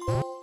you